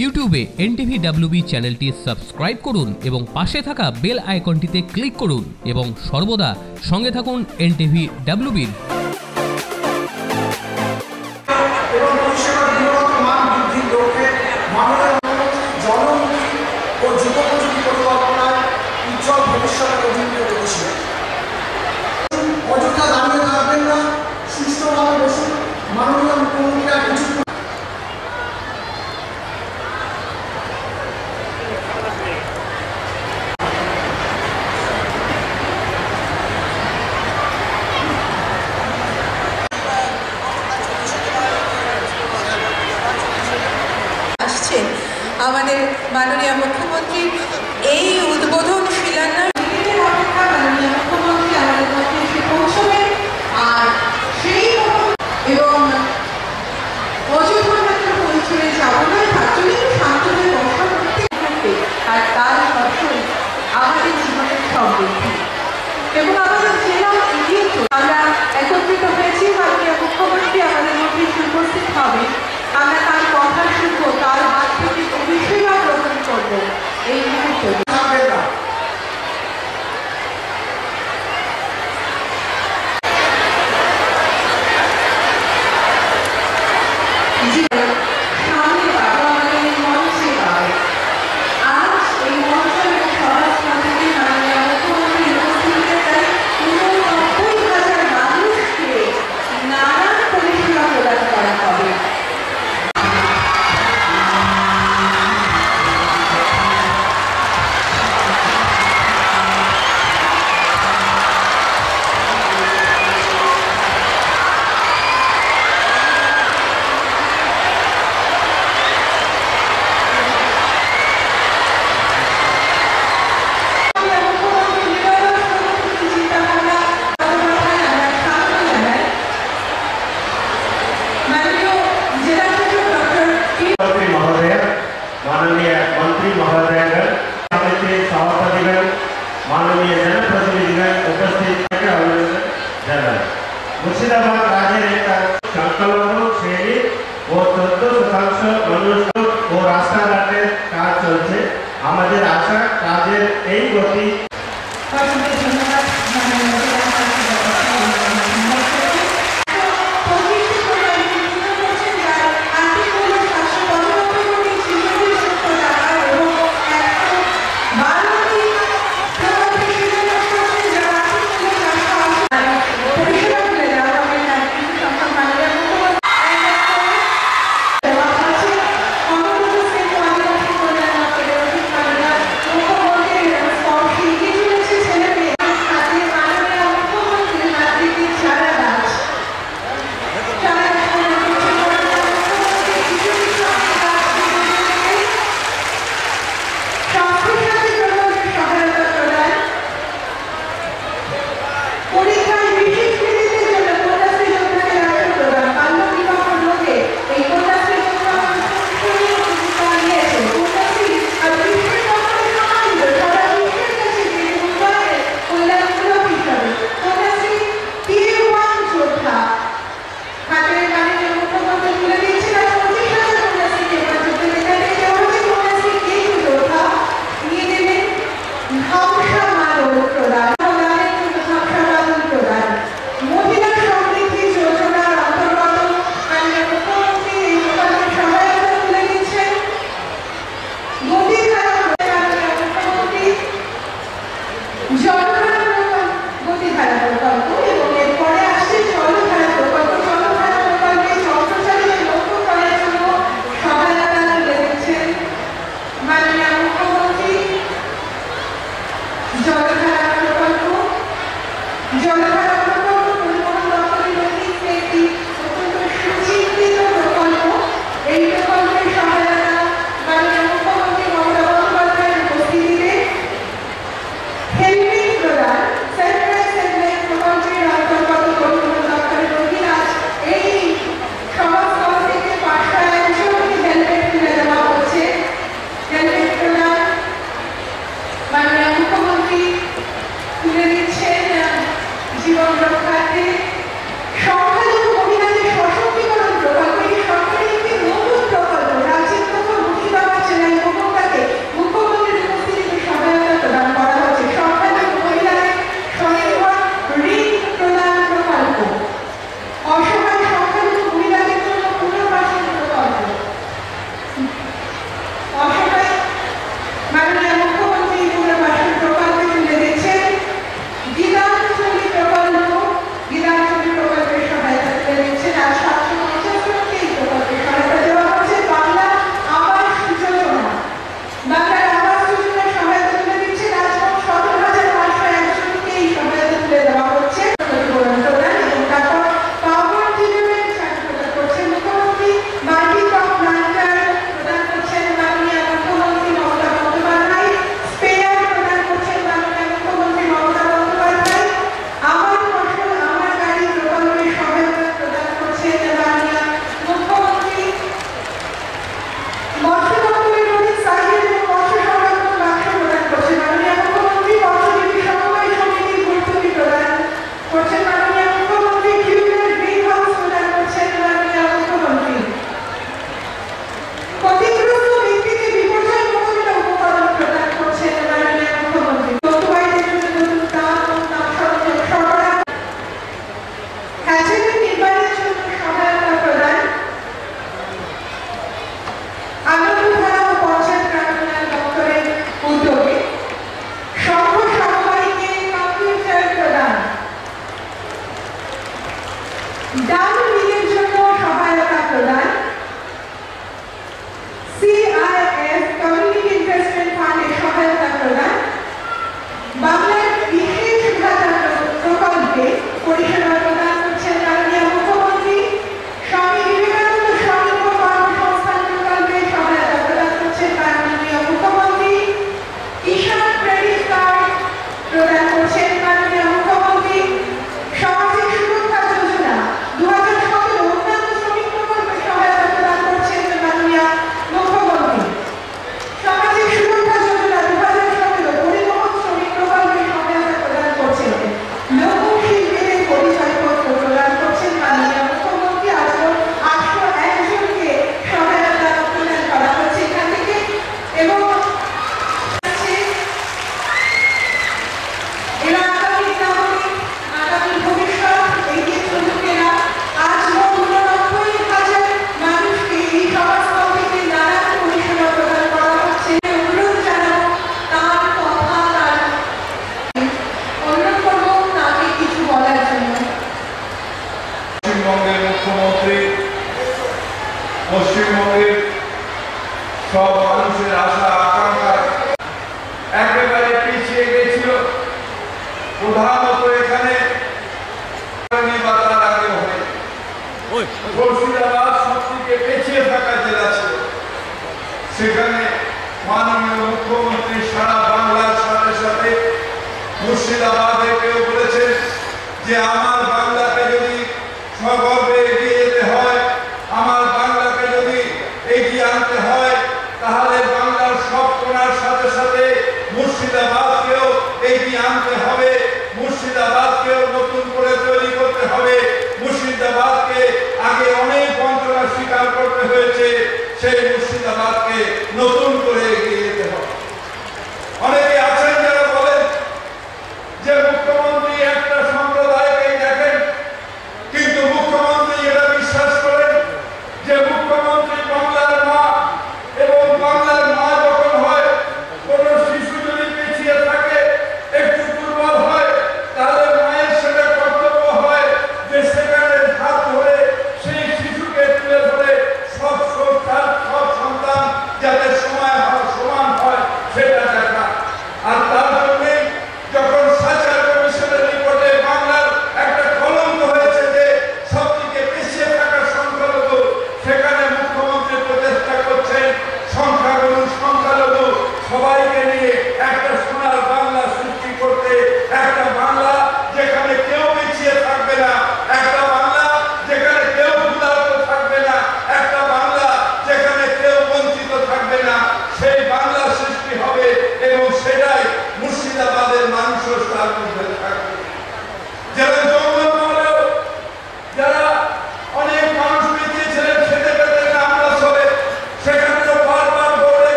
ইউটিউবে NTV WB চ্যানেলটি subscribe করুন এবং পাশে থাকা বেল আইকনটিতে ক্লিক করুন এবং সর্বদা সঙ্গে থাকুন এনটিভি ডাব্লিউবির João da Padre.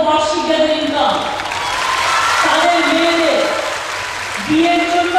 বার্ষিক ইনকাম তাদের মেয়েদের বিয়ের জন্য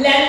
length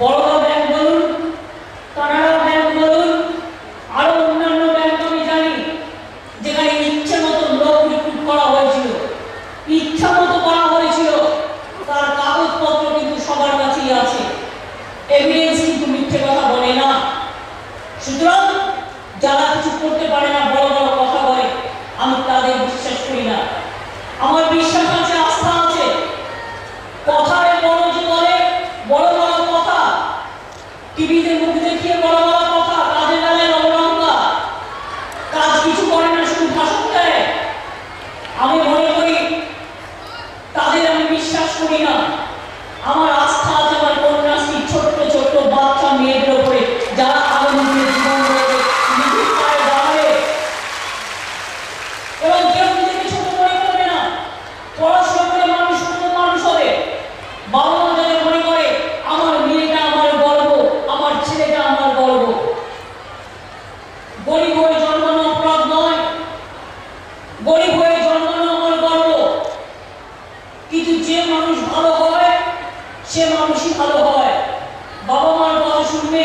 어? ভালো হয়। বাবা মার কথা শুনবে।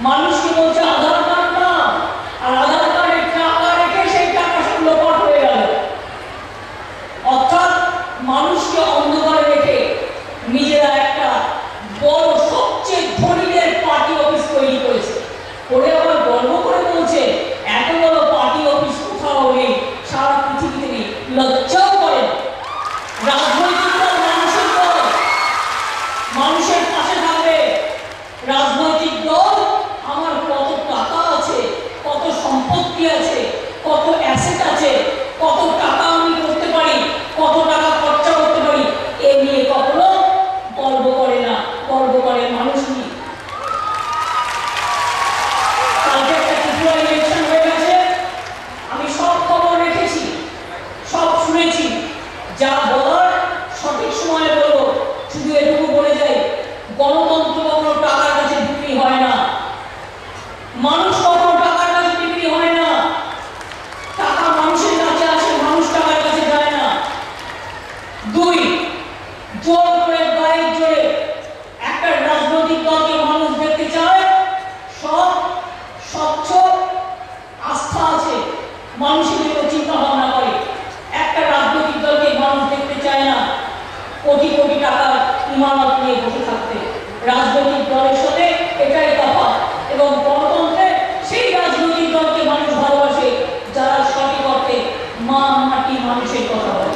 মানুষকে বলছে? জোর করে একটা রাজনৈতিক দলকে মানুষ দেখতে চায় সব স্বচ্ছ, আস্থা আছে, মানুষের চিন্তা ভাবনা করে। একটা রাজনৈতিক দলকে মানুষ দেখতে চায় না, কোটি কোটি টাকার ইমানত নিয়ে থাকতে। রাজনৈতিক দলের সাথে এটাই তফাৎ। এবং গণতন্ত্রে সেই রাজনৈতিক দলকে মানুষ ভালোবাসে, যারা সঠিক অর্থে মা মাটি মানুষের কথা বলে।